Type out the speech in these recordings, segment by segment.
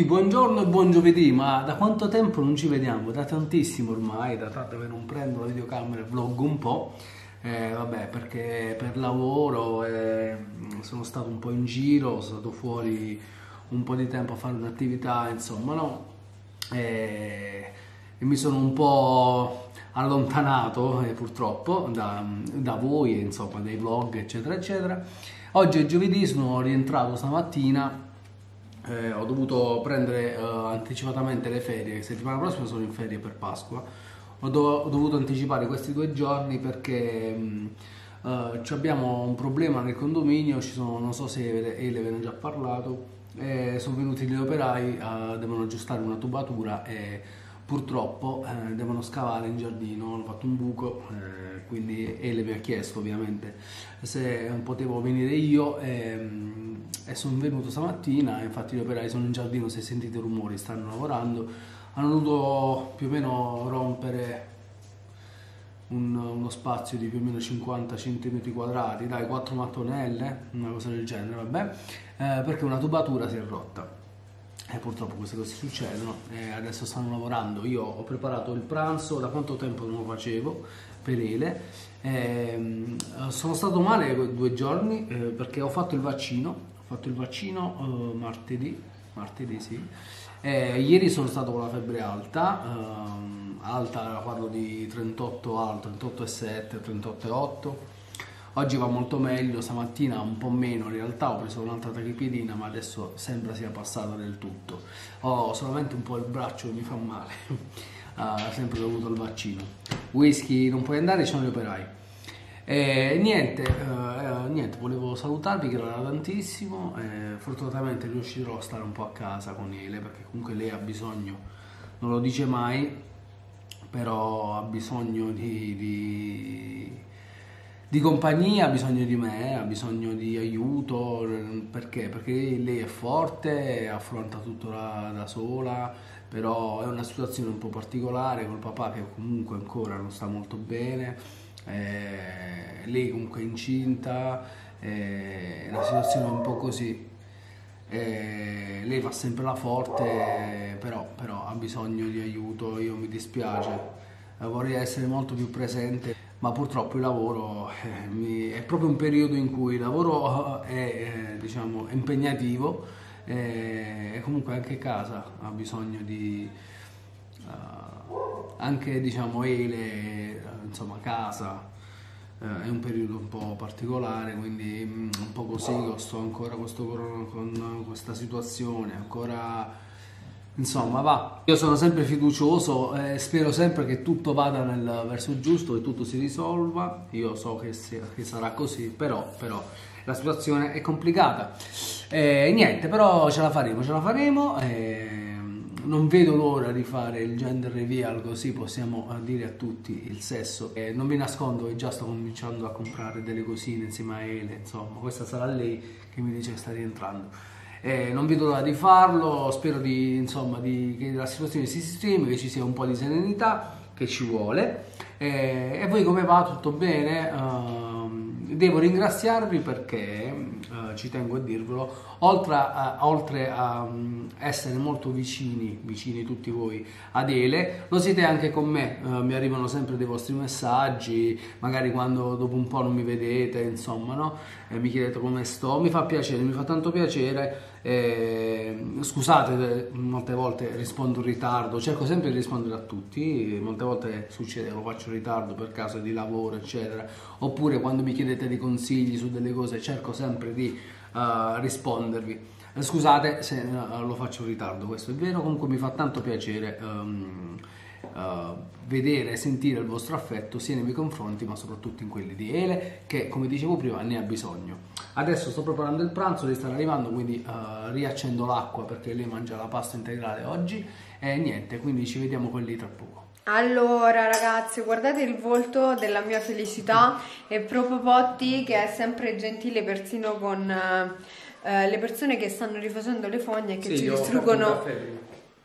tutti, buongiorno e buon giovedì, ma da quanto tempo non ci vediamo? Da tantissimo ormai, da tanto che non prendo la videocamera e vlog un po', eh, vabbè perché per lavoro eh, sono stato un po' in giro, sono stato fuori un po' di tempo a fare un'attività, insomma no, eh, e mi sono un po' allontanato eh, purtroppo da, da voi, insomma dai vlog eccetera eccetera. Oggi è giovedì, sono rientrato stamattina eh, ho dovuto prendere uh, anticipatamente le ferie, settimana prossima sono in ferie per Pasqua, ho, do- ho dovuto anticipare questi due giorni perché um, uh, abbiamo un problema nel condominio, sono, non so se Ele ve ne ha già parlato, eh, sono venuti gli operai, uh, devono aggiustare una tubatura e purtroppo eh, devono scavare in giardino, hanno fatto un buco, eh, quindi Ele mi ha chiesto ovviamente se potevo venire io e, e sono venuto stamattina, infatti gli operai sono in giardino, se sentite rumori stanno lavorando, hanno dovuto più o meno rompere un, uno spazio di più o meno 50 cm quadrati, dai 4 mattonelle, una cosa del genere, vabbè, eh, perché una tubatura si è rotta e purtroppo queste cose succedono e adesso stanno lavorando. Io ho preparato il pranzo, da quanto tempo non lo facevo per Ele. Eh, sono stato male due giorni eh, perché ho fatto il vaccino, fatto il vaccino eh, martedì, martedì sì. ieri sono stato con la febbre alta, ehm, alta parlo di 38 alto, 38,7, 38,8 Oggi va molto meglio, stamattina un po' meno, in realtà ho preso un'altra tachipirina ma adesso sembra sia passata del tutto. Ho solamente un po' il braccio che mi fa male, uh, sempre dovuto al vaccino. Whisky non puoi andare, ci sono gli operai. E niente, uh, niente, volevo salutarvi che era tantissimo, eh, fortunatamente riuscirò a stare un po' a casa con Ele perché comunque lei ha bisogno, non lo dice mai, però ha bisogno di, di di compagnia, ha bisogno di me, ha bisogno di aiuto, perché? Perché lei è forte, affronta tutto da, da sola, però è una situazione un po' particolare col papà che comunque ancora non sta molto bene, eh, lei comunque è incinta, eh, è una situazione un po' così. Eh, lei fa sempre la forte, però, però ha bisogno di aiuto, io mi dispiace, eh, vorrei essere molto più presente ma purtroppo il lavoro eh, mi, è proprio un periodo in cui il lavoro è eh, diciamo, impegnativo e comunque anche casa ha bisogno di uh, anche diciamo ele insomma casa uh, è un periodo un po' particolare quindi um, un po' così sto ancora questo, con questa situazione ancora Insomma, va. Io sono sempre fiducioso e spero sempre che tutto vada nel verso giusto, che tutto si risolva. Io so che, sia, che sarà così, però, però, la situazione è complicata. E niente, però ce la faremo, ce la faremo. Non vedo l'ora di fare il gender reveal così possiamo dire a tutti il sesso. E non vi nascondo che già sto cominciando a comprare delle cosine insieme a Ele, insomma, questa sarà lei che mi dice che sta rientrando. Eh, non vedo l'ora di farlo, spero di, insomma, di, che la situazione si sistemi, che ci sia un po' di serenità, che ci vuole. Eh, e voi come va? Tutto bene? Uh, devo ringraziarvi perché, uh, ci tengo a dirvelo, oltre a, oltre a um, essere molto vicini, vicini tutti voi ad Ele, lo siete anche con me, uh, mi arrivano sempre dei vostri messaggi, magari quando dopo un po' non mi vedete, insomma, no? Mi chiedete come sto, mi fa piacere, mi fa tanto piacere. Eh, scusate, molte volte rispondo in ritardo, cerco sempre di rispondere a tutti, molte volte succede lo faccio in ritardo per caso di lavoro, eccetera, oppure quando mi chiedete dei consigli su delle cose cerco sempre di uh, rispondervi. Eh, scusate se uh, lo faccio in ritardo, questo è vero, comunque mi fa tanto piacere um, uh, vedere e sentire il vostro affetto sia nei miei confronti ma soprattutto in quelli di Ele che come dicevo prima ne ha bisogno. Adesso sto preparando il pranzo, lei sta arrivando quindi riaccendo l'acqua perché lei mangia la pasta integrale oggi e niente, quindi ci vediamo con lei tra poco. Allora ragazzi, guardate il volto della mia felicità e proprio Potti che è sempre gentile persino con eh, le persone che stanno rifacendo le fogne e che sì, ci distruggono...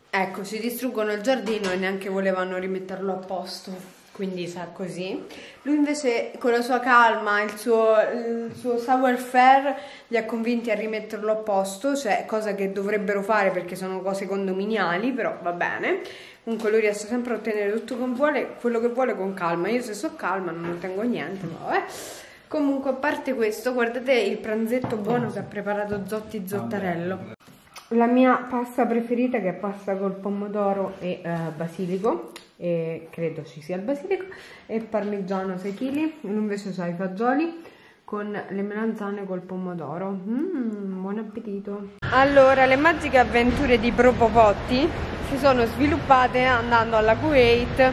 Ecco, ci distruggono il giardino e neanche volevano rimetterlo a posto. Quindi sa così. Lui invece con la sua calma, il suo, il suo savoir-faire li ha convinti a rimetterlo a posto, cioè cosa che dovrebbero fare perché sono cose condominiali, però va bene. Comunque lui riesce sempre a ottenere tutto con vuole, quello che vuole con calma. Io se so calma non ottengo niente, ma vabbè. Comunque a parte questo, guardate il pranzetto buono che ha preparato Zotti Zottarello. La mia pasta preferita che è pasta col pomodoro e eh, basilico e credo ci sia il basilico e parmigiano 6 kg invece c'è i fagioli con le melanzane col pomodoro. Mm, buon appetito. Allora le magiche avventure di Propopotti si sono sviluppate andando alla Kuwait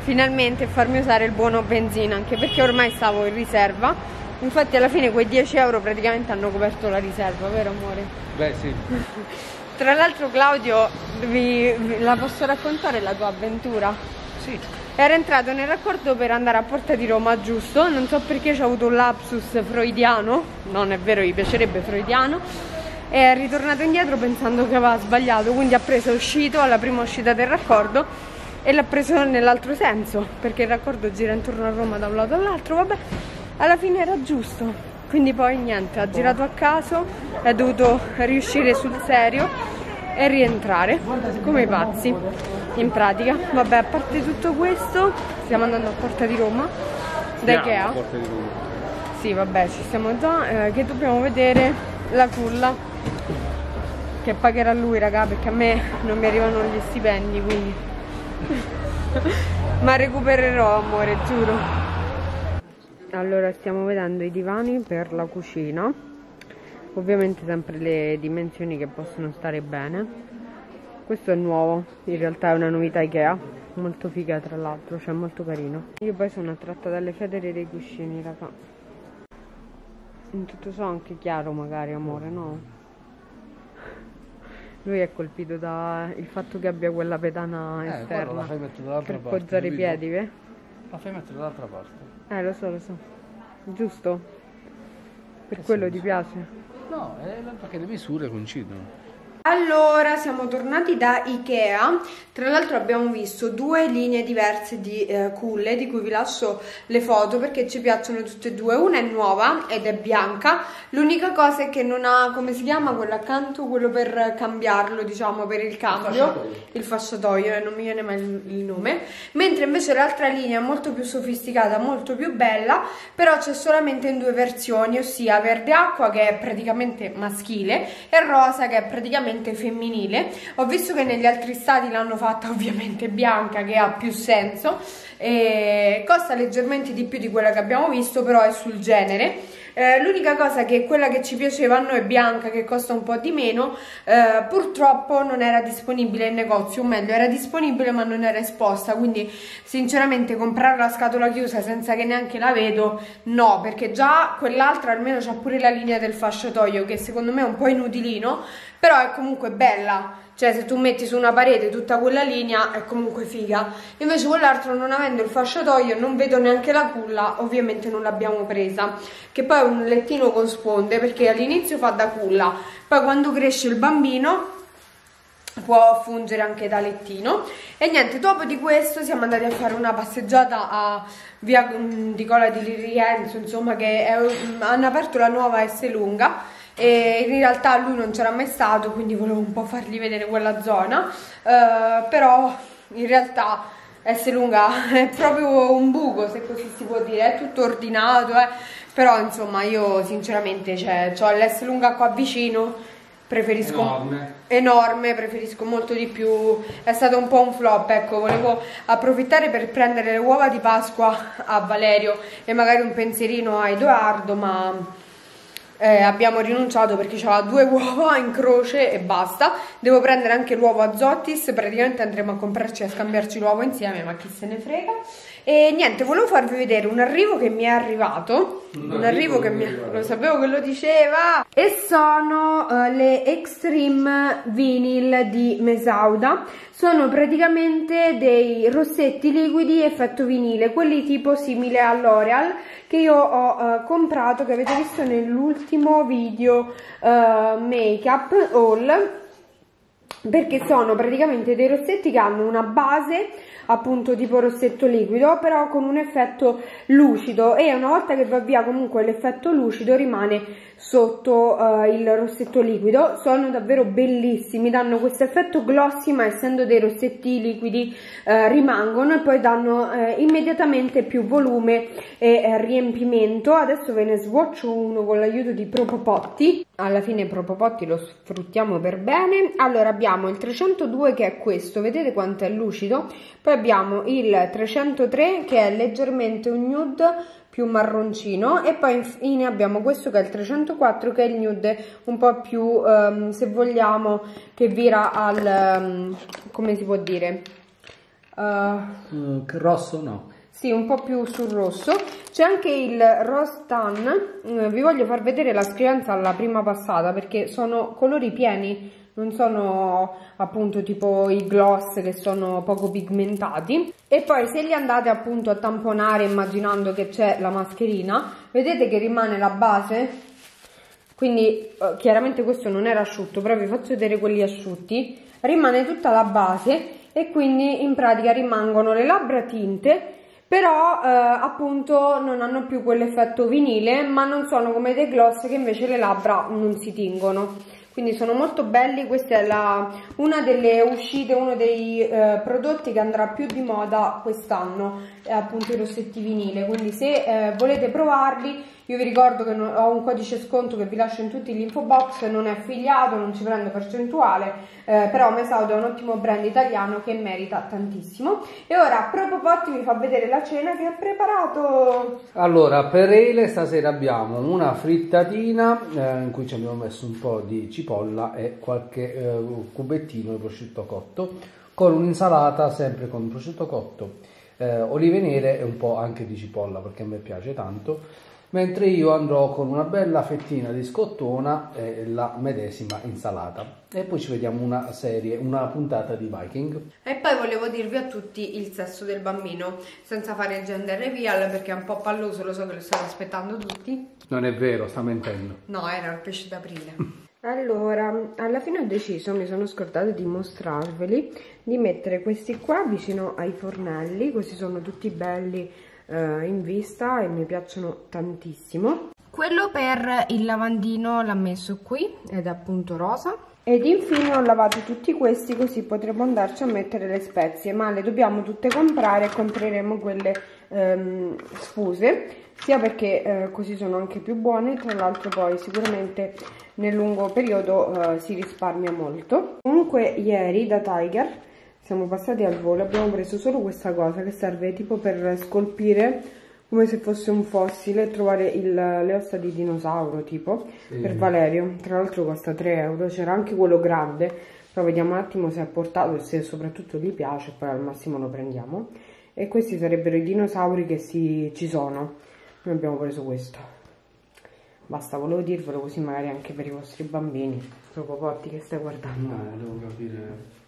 finalmente a farmi usare il buono benzina anche perché ormai stavo in riserva. Infatti alla fine quei 10 euro praticamente hanno coperto la riserva vero amore? beh sì Tra l'altro Claudio, vi, vi, la posso raccontare la tua avventura? Sì. Era entrato nel raccordo per andare a Porta di Roma, giusto? Non so perché c'è avuto un lapsus freudiano, non è vero, gli piacerebbe freudiano, e è ritornato indietro pensando che aveva sbagliato, quindi ha preso uscito alla prima uscita del raccordo e l'ha preso nell'altro senso, perché il raccordo gira intorno a Roma da un lato all'altro, vabbè, alla fine era giusto. Quindi poi niente, ha girato a caso, è dovuto riuscire sul serio e rientrare come i pazzi in pratica. Vabbè, a parte tutto questo, stiamo andando a Porta di Roma da Ikea. Porta di Roma. Sì, vabbè, ci siamo già, eh, che dobbiamo vedere la culla che pagherà lui, raga, perché a me non mi arrivano gli stipendi, quindi ma recupererò, amore, giuro. Allora stiamo vedendo i divani per la cucina ovviamente sempre le dimensioni che possono stare bene questo è nuovo in realtà è una novità Ikea molto figa tra l'altro cioè molto carino io poi sono attratta dalle federe dei cuscini raga in tutto ciò anche chiaro magari amore no? lui è colpito dal fatto che abbia quella pedana Eh, esterna la fai mettere dall'altra per parte, poggiare i piedi ve? La fai mettere dall'altra parte. Eh, lo so, lo so. Giusto? Per Che quello senso? ti piace? No, è perché le misure coincidono. Allora, siamo tornati da Ikea. Tra l'altro abbiamo visto due linee diverse di eh, culle, di cui vi lascio le foto perché ci piacciono tutte e due. Una è nuova ed è bianca. L'unica cosa è che non ha, come si chiama quello accanto, quello per cambiarlo, diciamo, per il cambio. Il fasciatoio, eh, non mi viene mai il, il nome. Mentre invece l'altra linea è molto più sofisticata, molto più bella, però c'è solamente in due versioni, ossia verde acqua che è praticamente maschile e rosa che è praticamente femminile. Ho visto che negli altri stati l'hanno fatta ovviamente bianca che ha più senso e costa leggermente di più di quella che abbiamo visto, però è sul genere. Eh, l'unica cosa che quella che ci piaceva a noi bianca che costa un po' di meno eh, purtroppo non era disponibile in negozio o meglio era disponibile ma non era esposta quindi sinceramente comprare la scatola chiusa senza che neanche la vedo no perché già quell'altra almeno c'ha pure la linea del fasciatoio che secondo me è un po' inutilino però è comunque bella. Cioè se tu metti su una parete tutta quella linea è comunque figa. Invece quell'altro non avendo il fasciatoio non vedo neanche la culla ovviamente non l'abbiamo presa. Che poi è un lettino con sponde perché all'inizio fa da culla poi quando cresce il bambino può fungere anche da lettino. E niente dopo di questo siamo andati a fare una passeggiata a via mm, di Cola di Rienzo insomma che è, hanno aperto la nuova S lunga e in realtà lui non c'era mai stato quindi volevo un po' fargli vedere quella zona eh, però in realtà S lunga è proprio un buco se così si può dire è tutto ordinato eh. però insomma io sinceramente cioè, ho l'S lunga qua vicino preferisco Enorme. enorme, preferisco molto di più è stato un po' un flop ecco volevo approfittare per prendere le uova di Pasqua a Valerio e magari un pensierino a Edoardo ma eh, abbiamo rinunciato perché c'aveva due uova in croce e basta. Devo prendere anche l'uovo a Zottis, praticamente andremo a comprarci e a scambiarci l'uovo insieme, ma chi se ne frega. E niente, volevo farvi vedere un arrivo che mi è arrivato. Un Un, arrivo arrivo che mi è lo sapevo che lo diceva. E sono eh, le Extreme Vinyl di Mesauda. Sono praticamente dei rossetti liquidi effetto vinile, quelli tipo simile all'Oreal che io ho eh, comprato, che avete visto nell'ultimo video eh, make up haul perché sono praticamente dei rossetti che hanno una base appunto tipo rossetto liquido però con un effetto lucido e una volta che va via comunque l'effetto lucido rimane sotto uh, il rossetto liquido. Sono davvero bellissimi danno questo effetto glossy ma essendo dei rossetti liquidi uh, rimangono e poi danno uh, immediatamente più volume e riempimento. Adesso ve ne swatcho uno con l'aiuto di Propopotti alla fine Propopotti lo sfruttiamo per bene. Allora abbiamo il 302 che è questo. Vedete quanto è lucido? Poi abbiamo il 303 che è leggermente un nude più marroncino. E poi infine abbiamo questo che è il 304 che è il nude un po' più um, se vogliamo che vira al um, come si può dire? Uh, uh, rosso no sì, un po' più sul rosso. C'è anche il Rose Tan, uh, vi voglio far vedere la scrivenza alla prima passata perché sono colori pieni, non sono appunto tipo i gloss che sono poco pigmentati. E poi se li andate appunto a tamponare immaginando che c'è la mascherina vedete che rimane la base? Quindi eh, chiaramente questo non era asciutto però vi faccio vedere quelli asciutti. Rimane tutta la base e quindi in pratica rimangono le labbra tinte però eh, appunto non hanno più quell'effetto vinile ma non sono come dei gloss che invece le labbra non si tingono quindi sono molto belli, questa è la, una delle uscite, uno dei eh, prodotti che andrà più di moda quest'anno, appunto i rossetti vinile, quindi se eh, volete provarli io vi ricordo che ho un codice sconto che vi lascio in tutti gli info box, non è affiliato, non ci prendo percentuale, eh, però Mesaudo è un ottimo brand italiano che merita tantissimo. E ora Propopotti mi fa vedere la cena che ha preparato. Allora, per Ele stasera abbiamo una frittatina eh, in cui ci abbiamo messo un po' di cipolla e qualche eh, cubettino di prosciutto cotto con un'insalata sempre con prosciutto cotto, eh, olive nere e un po' anche di cipolla perché a me piace tanto. Mentre io andrò con una bella fettina di scottona e la medesima insalata. E poi ci vediamo una serie, una puntata di Viking. E poi volevo dirvi a tutti il sesso del bambino senza fare gender reveal perché è un po' palloso, lo so che lo state aspettando tutti. Non è vero, sta mentendo. No, era il pesce d'aprile Allora, alla fine ho deciso, mi sono scordata di mostrarveli, di mettere questi qua vicino ai fornelli, così sono tutti belli eh, in vista e mi piacciono tantissimo. Quello per il lavandino l'ha messo qui ed è appunto rosa. Ed infine ho lavato tutti questi così potremo andarci a mettere le spezie, ma le dobbiamo tutte comprare e compreremo quelle ehm, sfuse, sia perché eh, così sono anche più buone, tra l'altro poi sicuramente nel lungo periodo eh, si risparmia molto. Comunque ieri da Tiger siamo passati al volo abbiamo preso solo questa cosa che serve tipo per scolpire come se fosse un fossile e trovare il, le ossa di dinosauro tipo sì. per Valerio tra l'altro costa 3 euro c'era anche quello grande però vediamo un attimo se è portato e se soprattutto gli piace poi al massimo lo prendiamo e questi sarebbero i dinosauri che si, ci sono noi abbiamo preso questo basta volevo dirvelo così magari anche per i vostri bambini proprio Potti che stai guardando no devo capire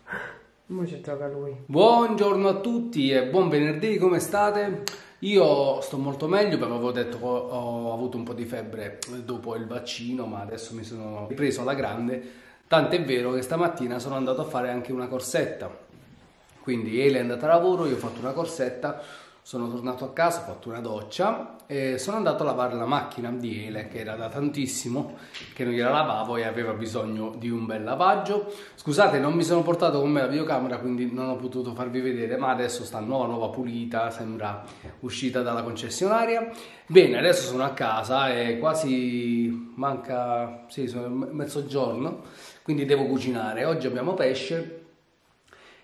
Ora ci gioca lui. Buongiorno a tutti e buon venerdì, come state? Io sto molto meglio, perché avevo detto che ho avuto un po' di febbre dopo il vaccino, ma adesso mi sono ripreso alla grande. Tant'è vero che stamattina sono andato a fare anche una corsetta. Quindi Ele è andata a lavoro, io ho fatto una corsetta, sono tornato a casa, ho fatto una doccia e sono andato a lavare la macchina di Ele che era da tantissimo che non gliela lavavo e aveva bisogno di un bel lavaggio. Scusate, non mi sono portato con me la videocamera quindi non ho potuto farvi vedere, ma adesso sta nuova, nuova pulita, sembra uscita dalla concessionaria. Bene, adesso sono a casa e quasi manca, sì, sono mezzogiorno, quindi devo cucinare. Oggi abbiamo pesce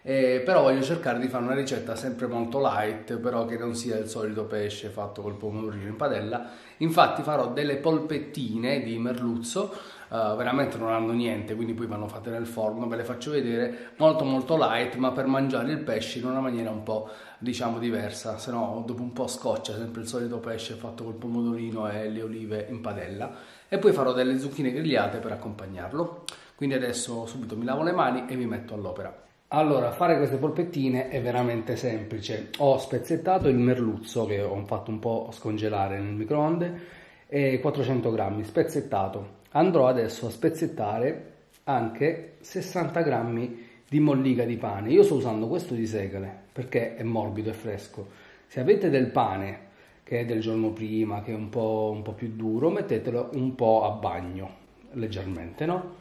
eh, però voglio cercare di fare una ricetta sempre molto light, però che non sia il solito pesce fatto col pomodorino in padella. Infatti farò delle polpettine di merluzzo, uh, veramente non hanno niente, quindi poi vanno fatte nel forno, ve le faccio vedere, molto molto light, ma per mangiare il pesce in una maniera un po' diciamo diversa, se no dopo un po' scoccia sempre il solito pesce fatto col pomodorino e le olive in padella. E poi farò delle zucchine grigliate per accompagnarlo. Quindi adesso subito mi lavo le mani e mi metto all'opera. Allora, fare queste polpettine è veramente semplice. Ho spezzettato il merluzzo che ho fatto un po' scongelare nel microonde e 400 grammi spezzettato. Andrò adesso a spezzettare anche 60 grammi di mollica di pane. Io sto usando questo di segale perché è morbido e fresco. Se avete del pane che è del giorno prima, che è un po', un po più duro, mettetelo un po' a bagno, leggermente, no?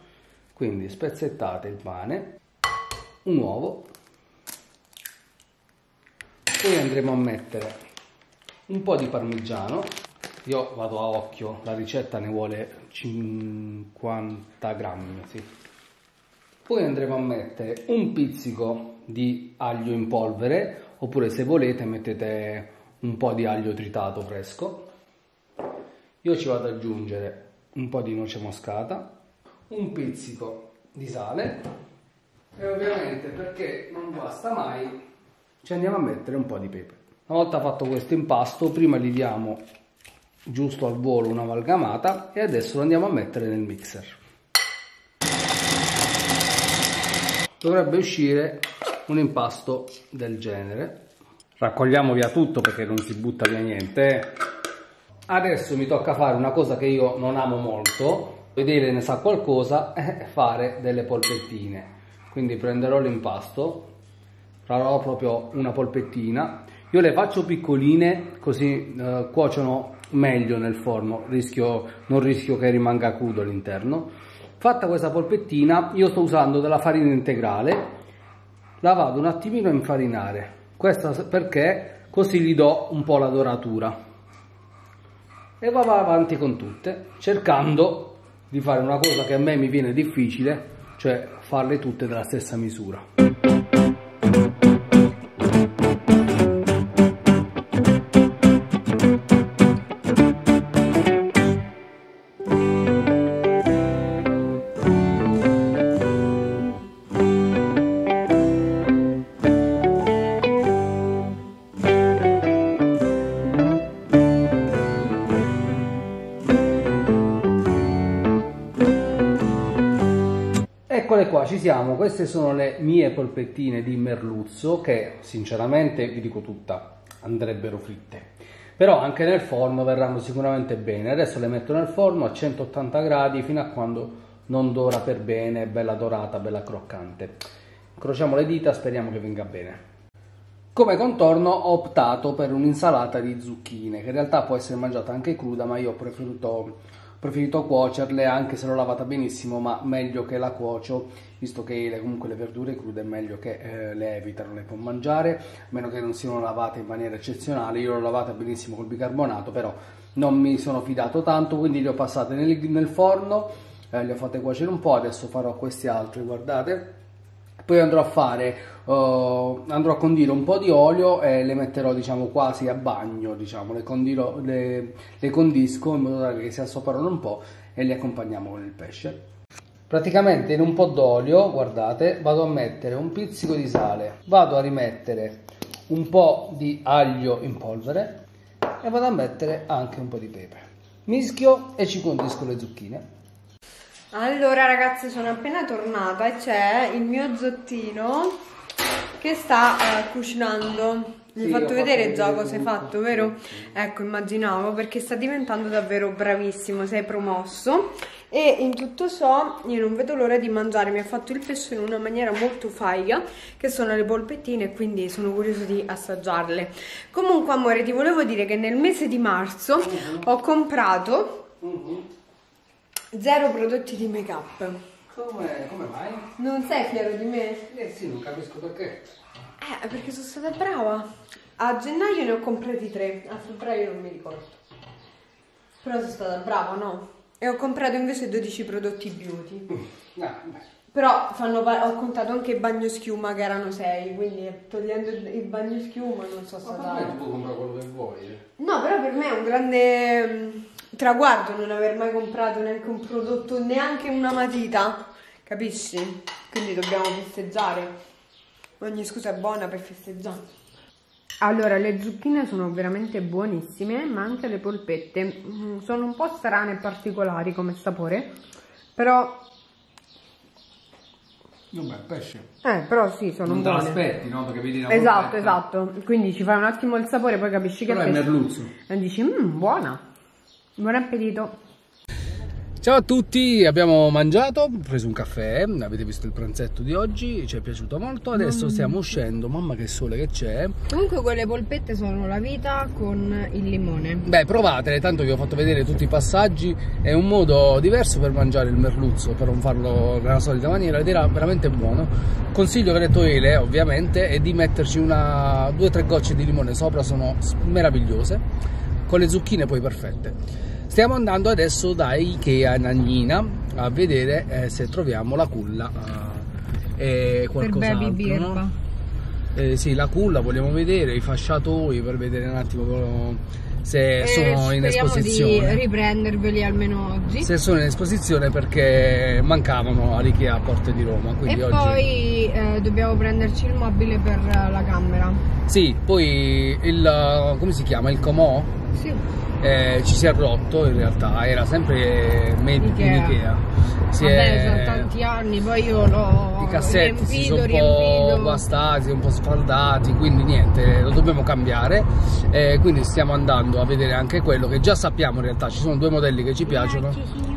Quindi spezzettate il pane, un uovo, poi andremo a mettere un po' di parmigiano, io vado a occhio, la ricetta ne vuole 50 grammi, sì. Poi andremo a mettere un pizzico di aglio in polvere, oppure se volete mettete un po' di aglio tritato fresco. Io ci vado ad aggiungere un po' di noce moscata, un pizzico di sale e ovviamente perché non basta mai ci andiamo a mettere un po' di pepe. Una volta fatto questo impasto, prima gli diamo giusto al volo un'amalgamata e adesso lo andiamo a mettere nel mixer. dovrebbe uscire un impasto del genere raccogliamo via tutto perché non si butta via niente adesso mi tocca fare una cosa che io non amo molto vedere ne sa qualcosa è fare delle polpettine quindi prenderò l'impasto farò proprio una polpettina. Io le faccio piccoline così eh, cuociono meglio nel forno rischio, non rischio che rimanga crudo all'interno. Fatta questa polpettina, io sto usando della farina integrale, la vado un attimino a infarinare, questo perché? Così gli do un po' la doratura. E vado avanti con tutte, cercando di fare una cosa che a me mi viene difficile, cioè farle tutte della stessa misura. Siamo. Queste sono le mie polpettine di merluzzo che sinceramente, vi dico tutta, andrebbero fritte. Però anche nel forno verranno sicuramente bene. Adesso le metto nel forno a 180 gradi fino a quando non dora per bene, bella dorata, bella croccante. Incrociamo le dita, speriamo che venga bene. Come contorno ho optato per un'insalata di zucchine, che in realtà può essere mangiata anche cruda, ma io ho preferito preferito cuocerle anche se l'ho lavata benissimo ma meglio che la cuocio visto che le, comunque le verdure crude è meglio che eh, le evita, non le può mangiare a meno che non siano lavate in maniera eccezionale. Io l'ho lavata benissimo col bicarbonato però non mi sono fidato tanto quindi le ho passate nel, nel forno eh, le ho fatte cuocere un po' adesso farò questi altri guardate poi andrò a fare uh, andrò a condire un po' di olio e le metterò diciamo quasi a bagno diciamo le, condirò, le, le condisco in modo tale che si assoprano un po' e le accompagniamo con il pesce. Praticamente in un po' d'olio guardate vado a mettere un pizzico di sale vado a rimettere un po' di aglio in polvere e vado a mettere anche un po' di pepe. Mischio e ci condisco le zucchine allora ragazzi sono appena tornata e c'è il mio zottino che sta uh, cucinando. Mi hai fatto vedere già cosa hai fatto, vero? Ecco, immaginavo perché sta diventando davvero bravissimo, sei promosso e in tutto ciò io non vedo l'ora di mangiare, mi ha fatto il pesce in una maniera molto faiga che sono le polpettine quindi sono curioso di assaggiarle. Comunque amore ti volevo dire che nel mese di marzo uh -huh. ho comprato uh -huh Zero prodotti di make up. Come, come mai? Non sei fiero di me? Eh sì, non capisco perché. Eh, perché sono stata brava. A gennaio ne ho comprati tre, a febbraio non mi ricordo. Però sono stata brava, no? E ho comprato invece 12 prodotti beauty. No, ah, Però fanno, ho contato anche il bagno schiuma che erano 6, quindi togliendo il bagno schiuma non so stata... Ma me tu puoi comprare quello che vuoi. Eh. No, però per me è un grande traguardo non aver mai comprato neanche un prodotto, neanche una matita, capisci? Quindi dobbiamo festeggiare. Ogni scusa è buona per festeggiare. Allora, le zucchine sono veramente buonissime, ma anche le polpette mm, sono un po' strane e particolari come sapore, però... Vabbè, pesce. Eh, però sì, sono non buone. Non te l'aspetti, no? Perché vedi una Esatto, polpetta. esatto. Quindi ci fai un attimo il sapore, poi capisci però che è pesce. merluzzo. E dici, mmm, buona. Buon appetito! Ciao a tutti, abbiamo mangiato, preso un caffè, avete visto il pranzetto di oggi, ci è piaciuto molto, adesso stiamo uscendo, mamma che sole che c'è. Comunque quelle polpette sono la vita con il limone. Beh, provatele, tanto vi ho fatto vedere tutti i passaggi, è un modo diverso per mangiare il merluzzo, per non farlo nella solita maniera, ed era veramente buono. Consiglio che le toele, ovviamente, è di metterci una, due o tre gocce di limone sopra, sono meravigliose, con le zucchine poi perfette. Stiamo andando adesso da Ikea Nagnina a vedere eh, se troviamo la culla eh, e qualcos'altro. No? Eh, sì, la culla vogliamo vedere, i fasciatoi per vedere un attimo se e sono in esposizione. di riprenderveli almeno oggi. Se sono in esposizione perché mancavano all'Ikea a Porte di Roma. e oggi... poi eh, dobbiamo prenderci il mobile per la camera. Sì, poi il come si chiama? Il comò? Sì eh, ci si è rotto in realtà, era sempre made in Ikea. Si Vabbè, è... sono tanti anni, poi io l'ho I cassetti riempito, si sono un po' guastati, un po' sfaldati, quindi niente, lo dobbiamo cambiare. Eh, quindi stiamo andando a vedere anche quello che già sappiamo in realtà, ci sono due modelli che ci piacciono.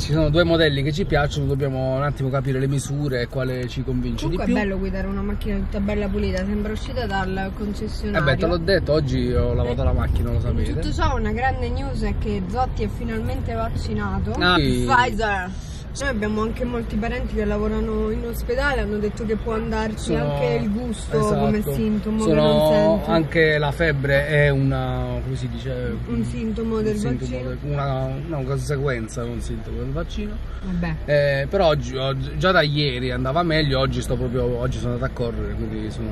Ci sono due modelli che ci piacciono, dobbiamo un attimo capire le misure e quale ci convince Comunque di più. è bello guidare una macchina tutta bella pulita, sembra uscita dal concessionario. Eh beh, te l'ho detto, oggi ho lavato eh, la macchina, lo sapete. Tutto ciò, una grande news è che Zotti è finalmente vaccinato. Ah, Pfizer. Noi abbiamo anche molti parenti che lavorano in ospedale, hanno detto che può andarci sono, anche il gusto esatto, come sintomo. Sono anche la febbre è una, come si dice? Un sintomo del un vaccino. Sintomo del, una, una, conseguenza, un sintomo del vaccino. Vabbè. Eh, però oggi, già da ieri andava meglio, oggi sto proprio, oggi sono andato a correre, quindi sono...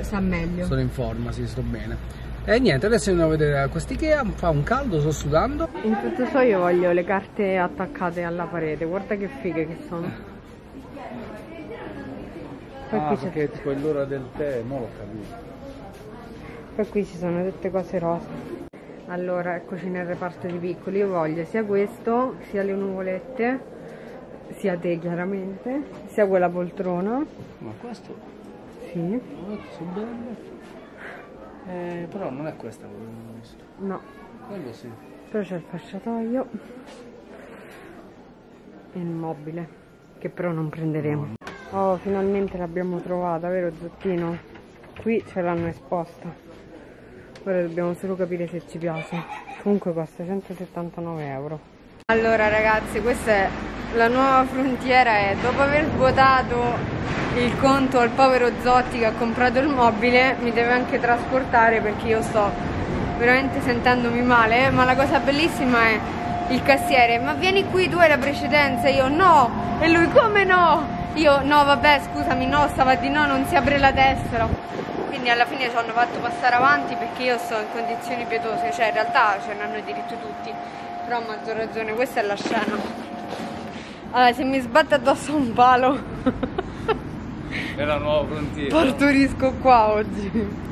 Sta meglio. Sono in forma, sì, sto bene. E niente, adesso andiamo a vedere quest'Ikea, fa un caldo, sto sudando. In tutto ciò io voglio le carte attaccate alla parete, guarda che fighe che sono. Poi ah, perché è tipo l'ora del tè, mo l'ho capito. Poi qui ci sono tutte cose rosa. Allora, eccoci nel reparto di piccoli, io voglio sia questo, sia le nuvolette, sia te chiaramente, sia quella poltrona. Ma questo? Sì. Questo sono bello. Eh, però non è questa quello che ho visto. No. Quello sì. Però c'è il fasciatoio e il mobile, che però non prenderemo. No. Oh, finalmente l'abbiamo trovata, vero Zottino? Qui ce l'hanno esposta. Ora dobbiamo solo capire se ci piace. Comunque costa 179 euro. Allora ragazzi, questa è la nuova frontiera è dopo aver svuotato il conto al povero Zotti che ha comprato il mobile mi deve anche trasportare perché io sto veramente sentendomi male ma la cosa bellissima è il cassiere ma vieni qui tu hai la precedenza. Io no. E lui come no? Io no vabbè scusami no stava di no non si apre la tessera. Quindi alla fine ci hanno fatto passare avanti perché io sto in condizioni pietose. Cioè in realtà ce ne hanno diritto tutti. Però a maggior ragione questa è la scena. Allora se mi sbatte addosso un palo è la nuova frontiera. Partorisco qua oggi.